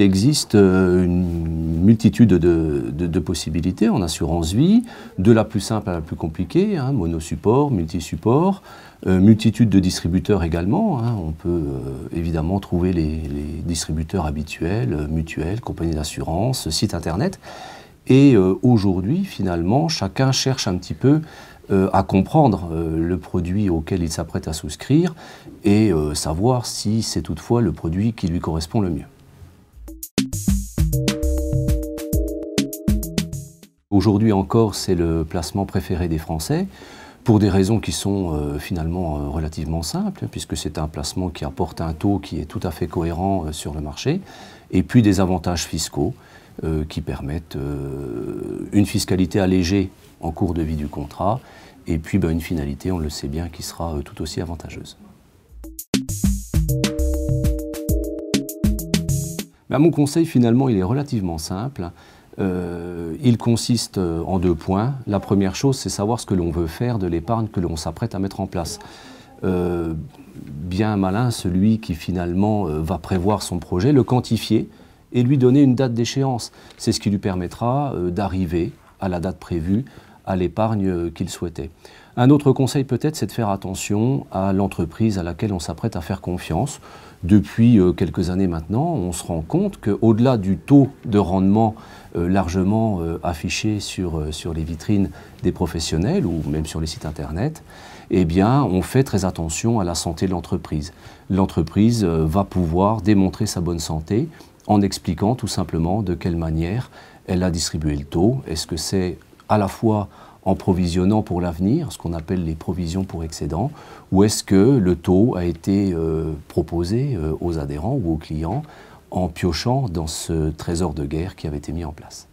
existe euh, une multitude de, possibilités en assurance vie, de la plus simple à la plus compliquée, hein, monosupport, multisupport, euh, multitude de distributeurs également. Hein. on peut euh, évidemment trouver les, distributeurs habituels, mutuels, compagnies d'assurance, sites internet. Et aujourd'hui, finalement, chacun cherche un petit peu à comprendre le produit auquel il s'apprête à souscrire et savoir si c'est toutefois le produit qui lui correspond le mieux. Aujourd'hui encore, c'est le placement préféré des Français, pour des raisons qui sont euh, finalement euh, relativement simples, puisque c'est un placement qui apporte un taux qui est tout à fait cohérent euh, sur le marché, et puis des avantages fiscaux qui permettent une fiscalité allégée en cours de vie du contrat, et puis ben, une finalité, on le sait bien, qui sera tout aussi avantageuse. Ben, mon conseil finalement, il est relativement simple. Euh, il consiste euh, en deux points. La première chose, c'est savoir ce que l'on veut faire de l'épargne que l'on s'apprête à mettre en place. Euh, bien malin celui qui finalement va prévoir son projet, le quantifier et lui donner une date d'échéance. C'est ce qui lui permettra d'arriver à la date prévue à l'épargne qu'il souhaitait. Un autre conseil peut-être, c'est de faire attention à l'entreprise à laquelle on s'apprête à faire confiance. Depuis quelques années maintenant, on se rend compte qu'au-delà du taux de rendement euh, largement euh, affiché sur, euh, sur les vitrines des professionnels ou même sur les sites internet, eh bien, on fait très attention à la santé de l'entreprise. L'entreprise va pouvoir démontrer sa bonne santé en expliquant tout simplement de quelle manière elle a distribué le taux. Est-ce que c'est à la fois en provisionnant pour l'avenir, ce qu'on appelle les provisions pour excédent, ou est-ce que le taux a été proposé aux adhérents ou aux clients en piochant dans ce trésor de guerre qui avait été mis en place?